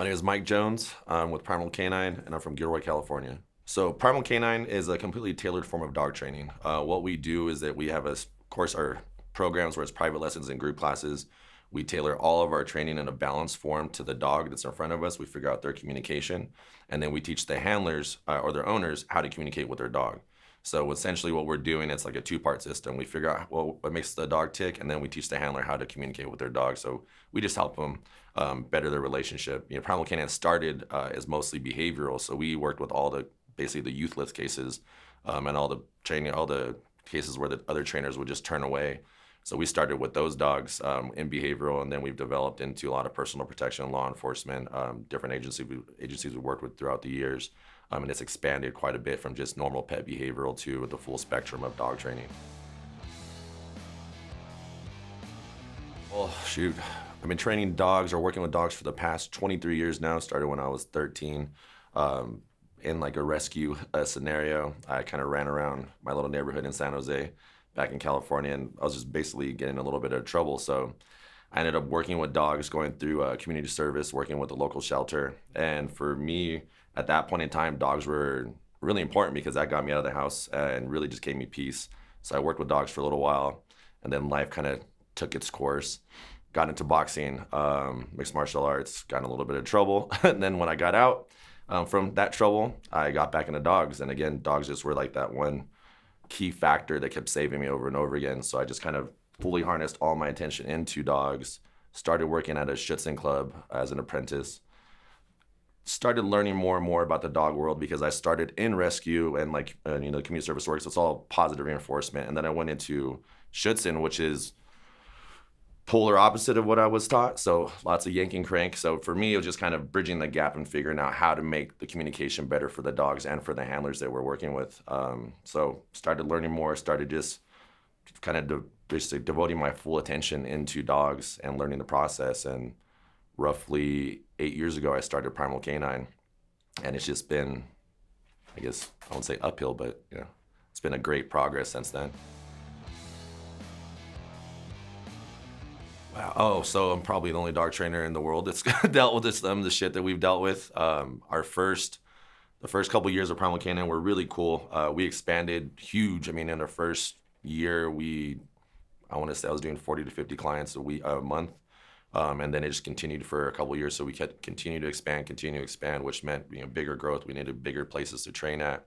My name is Mike Jones. I'm with Primal Canine, and I'm from Gilroy, California. So Primal Canine is a completely tailored form of dog training. Uh, what we do is that we have, a, of course, our programs where it's private lessons and group classes. We tailor all of our training in a balanced form to the dog that's in front of us. We figure out their communication, and then we teach the handlers uh, or their owners how to communicate with their dog. So essentially, what we're doing it's like a two-part system. We figure out what, what makes the dog tick, and then we teach the handler how to communicate with their dog. So we just help them um, better their relationship. You know, Primal Canine started uh, as mostly behavioral, so we worked with all the basically the youthless cases um, and all the training, all the cases where the other trainers would just turn away. So we started with those dogs um, in behavioral, and then we've developed into a lot of personal protection, law enforcement, um, different agencies we, agencies we worked with throughout the years, um, and it's expanded quite a bit from just normal pet behavioral to the full spectrum of dog training. Oh shoot, I've been training dogs or working with dogs for the past 23 years now. Started when I was 13. Um, in like a rescue uh, scenario, I kind of ran around my little neighborhood in San Jose back in California, and I was just basically getting a little bit of trouble. So I ended up working with dogs, going through uh, community service, working with the local shelter. And for me, at that point in time, dogs were really important because that got me out of the house and really just gave me peace. So I worked with dogs for a little while, and then life kind of took its course. Got into boxing, um, mixed martial arts, got in a little bit of trouble. and then when I got out um, from that trouble, I got back into dogs. And again, dogs just were like that one key factor that kept saving me over and over again. So I just kind of fully harnessed all my attention into dogs. Started working at a Schutzhund club as an apprentice. Started learning more and more about the dog world because I started in rescue and like uh, you know the community service work. So it's all positive reinforcement. And then I went into Schutzhund, which is polar opposite of what I was taught. So lots of yanking crank. So for me, it was just kind of bridging the gap and figuring out how to make the communication better for the dogs and for the handlers that we're working with. Um, so started learning more. Started just kind of de- basically devoting my full attention into dogs and learning the process. And roughly eight years ago, I started Primal Canine, and it's just been, I guess I won't say uphill, but you know, it's been a great progress since then. Wow. Oh, so I'm probably the only dog trainer in the world that's dealt with this, of the shit that we've dealt with. Um, our first, the first couple years of Primal Canine were really cool. Uh, we expanded huge. I mean, in our first year, we, I want to say I was doing 40 to 50 clients a week, a month. Um, and then it just continued for a couple years. So we kept continue to expand, continue to expand, which meant you know bigger growth. We needed bigger places to train at.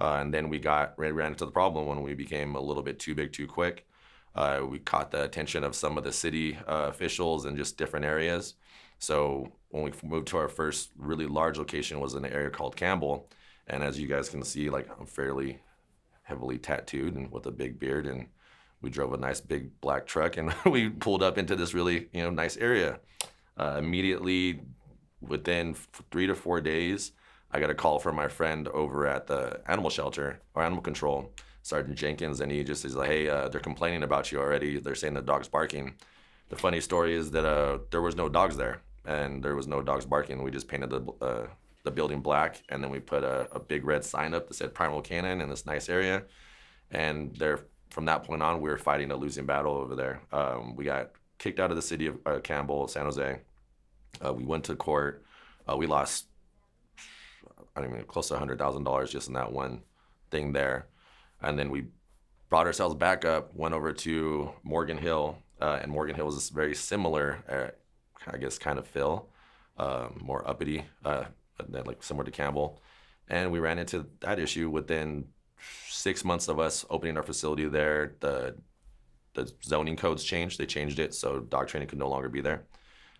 Uh, and then we got ran, into the problem when we became a little bit too big, too quick. Uh, we caught the attention of some of the city uh, officials in just different areas. So when we moved to our first really large location was in an area called Campbell. And as you guys can see, like I'm fairly heavily tattooed and with a big beard. And we drove a nice big black truck and we pulled up into this really, you know, nice area. Uh, immediately within three to four days, I got a call from my friend over at the animal shelter or animal control Sergeant Jenkins, and he just is like, "Hey, uh, they're complaining about you already. They're saying the dog's barking." The funny story is that uh, there was no dogs there, and there was no dogs barking. We just painted the uh, the building black, and then we put a, a, big red sign up that said Primal Canine in this nice area. And there, from that point on, we were fighting a losing battle over there. Um, we got kicked out of the city of uh, Campbell, San Jose. Uh, we went to court. Uh, we lost, I don't even close to hundred thousand dollars just in that one thing there. And then we brought ourselves back up, went over to Morgan Hill, uh, and Morgan Hill was very similar, uh, I guess, kind of fill, um, more uppity, uh, like similar to Campbell. And we ran into that issue within six months of us opening our facility there. The the zoning codes changed. They changed it so dog training could no longer be there.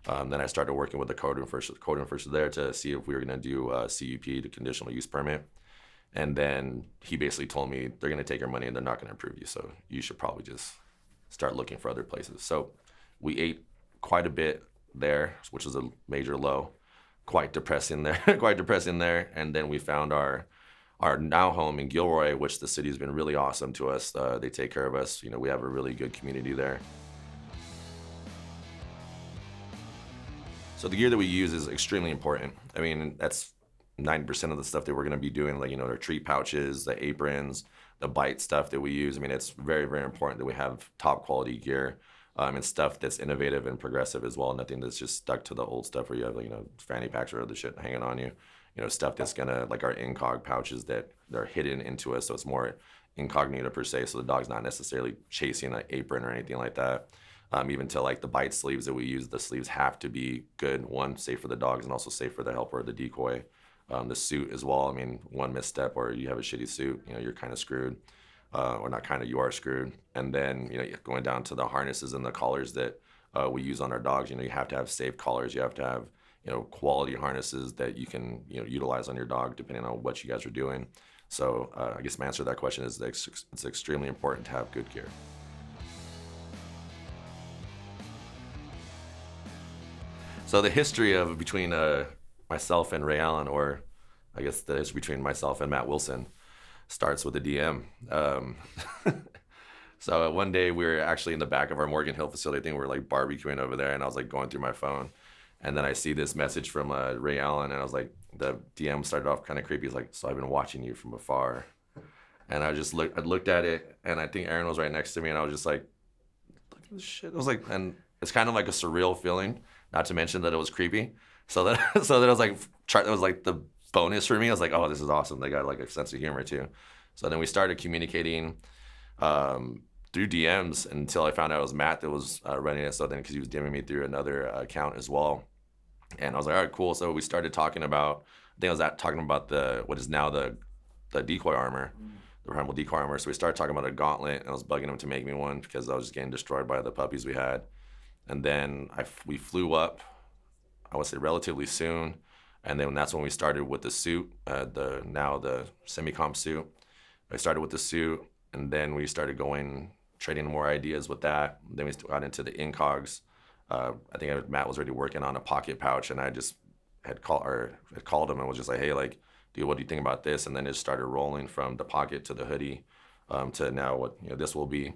Um, then I started working with the code enforcer, code enforcer there to see if we were going to do a CUP, the conditional use permit. And then he basically told me they're going to take your money and they're not going to approve you. So you should probably just start looking for other places. So we ate quite a bit there, which was a major low. Quite depressing there, quite depressing there. And then we found our our now home in Gilroy, which the city has been really awesome to us. Uh, they take care of us. You know, we have a really good community there. So the gear that we use is extremely important. I mean, that's 90% of the stuff that we're going to be doing, like, you know, the treat pouches, the aprons, the bite stuff that we use. I mean, it's very, very important that we have top quality gear. um, and stuff that's innovative and progressive as well. Nothing that's just stuck to the old stuff where you have, you know, fanny packs or other shit hanging on you. You know, stuff that's gonna like our incog pouches that they're hidden into us, so it's more incognito per se. So the dog's not necessarily chasing an apron or anything like that. Um, even to like the bite sleeves that we use, the sleeves have to be good. One, safe for the dogs, and also safe for the helper the decoy. Um, the suit as well. I mean, one misstep or you have a shitty suit, you know, you're kind of screwed uh, or not kind of, you are screwed. And then, you know, going down to the harnesses and the collars that uh, we use on our dogs, you know, you have to have safe collars. You have to have, you know, quality harnesses that you can, you know, utilize on your dog depending on what you guys are doing. So uh, I guess my answer to that question is that it's extremely important to have good gear. So the history of between uh, myself and Ray Allen, or I guess the history between myself and Matt Wilson, starts with a DM. Um, so uh, one day we were actually in the back of our Morgan Hill facility. I think we were like barbecuing over there, and I was like going through my phone, and then I see this message from uh, Ray Allen, and I was like, the DM started off kind of creepy. He's like, "So I've been watching you from afar," and I just looked, I looked at it, and I think Erin was right next to me, and I was just like, "Look at this shit." I was like, and it's kind of like a surreal feeling. Not to mention that it was creepy. So that so that I was like, that was like the bonus for me. I was like, oh, this is awesome. They got like a sense of humor too. So then we started communicating um, through DMs until I found out it was Matt that was uh, running it. So then, because he was DMing me through another uh, account as well, and I was like, all right, cool. So we started talking about. I think I was at, talking about the what is now the the decoy armor, mm. the primal decoy armor. So we started talking about a gauntlet, and I was bugging him to make me one because I was just getting destroyed by the puppies we had. And then I we flew up. I would say relatively soon and then that's when we started with the suit, uh, the now the semi-comp suit. I started with the suit, and then we started going trading more ideas with that. Then we got into the incogs. Uh, I think Matt was already working on a pocket pouch, and I just had called or had called him and was just like, "Hey, like, dude, what do you think about this?" And then it started rolling from the pocket to the hoodie um, to now what you know this will be,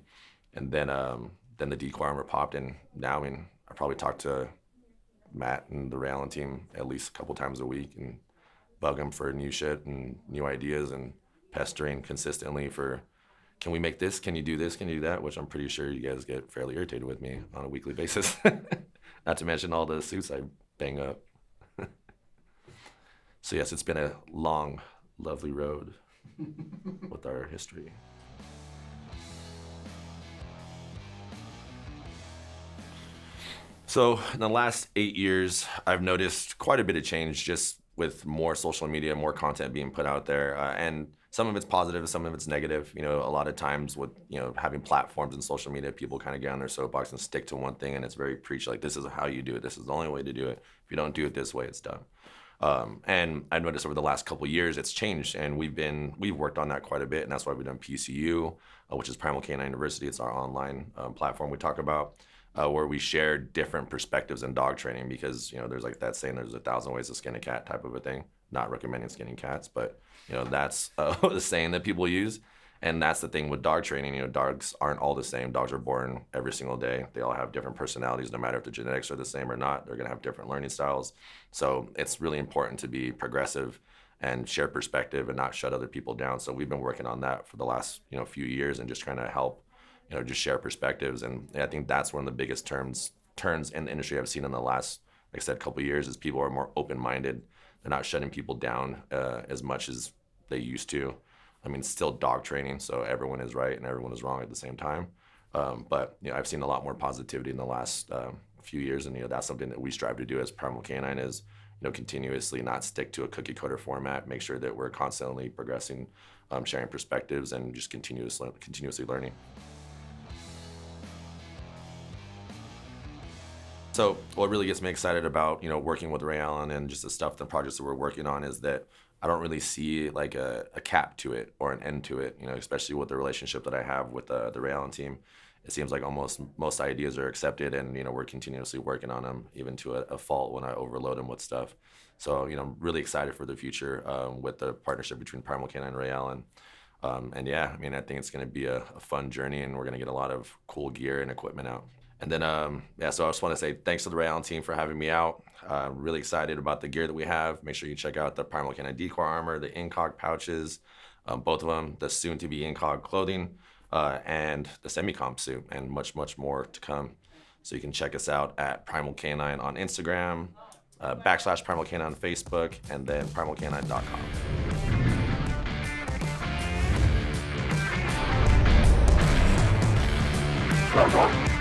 and then um, then the decoy armor popped, and now I mean I probably talked to Matt and the Ray Allen team at least a couple times a week and bug them for new shit and new ideas and pestering consistently for can we make this? Can you do this? Can you do that? Which I'm pretty sure you guys get fairly irritated with me on a weekly basis. Not to mention all the suits I bang up. so, yes, it's been a long, lovely road with our history. So in the last eight years, I've noticed quite a bit of change just with more social media, more content being put out there, uh, and some of it's positive, some of it's negative. You know, a lot of times with you know having platforms and social media, people kind of get on their soapbox and stick to one thing, and it's very preached like this is how you do it. This is the only way to do it. If you don't do it this way, it's done. Um, and I've noticed over the last couple years, it's changed, and we've been we've worked on that quite a bit, and that's why we've done PCU, uh, which is Primal Canine University. It's our online um, platform we talk about uh, where we share different perspectives in dog training because you know there's like that saying there's a thousand ways to skin a cat type of a thing. Not recommending skinning cats, but you know that's uh, the saying that people use. And that's the thing with dog training. You know, dogs aren't all the same. Dogs are born every single day. They all have different personalities, no matter if the genetics are the same or not. They're going to have different learning styles. So it's really important to be progressive and share perspective and not shut other people down. So we've been working on that for the last you know few years and just trying to help you know, just share perspectives. And I think that's one of the biggest terms turns in the industry I've seen in the last, like I said, couple years is people are more open minded. They're not shutting people down uh, as much as they used to. I mean, still dog training, so everyone is right and everyone is wrong at the same time. Um, but you know, I've seen a lot more positivity in the last uh, few years, and you know, that's something that we strive to do as Primal Canine is you know continuously not stick to a cookie cutter format. Make sure that we're constantly progressing, um, sharing perspectives, and just continuously continuously learning. So what really gets me excited about you know working with Ray Allen and just the stuff, the projects that we're working on is that I don't really see like a, a cap to it or an end to it. You know, especially with the relationship that I have with the the Ray Allen team. It seems like almost most ideas are accepted, and you know we're continuously working on them, even to a, a fault when I overload them with stuff. So you know, I'm really excited for the future um, with the partnership between Primal Canine and Ray Allen. Um, and yeah, I mean, I think it's going to be a, a fun journey, and we're going to get a lot of cool gear and equipment out. And then, um, yeah, so I just want to say thanks to the Ray Allen team for having me out. Uh, really excited about the gear that we have. Make sure you check out the Primal Canine Decoy Armor, the Incog pouches, um, both of them, the soon to be Incog clothing, uh, and the semi comp suit, and much, much more to come. So you can check us out at Primal Canine on Instagram, uh, backslash Primal Canine on Facebook, and then primalcanine.com. Thank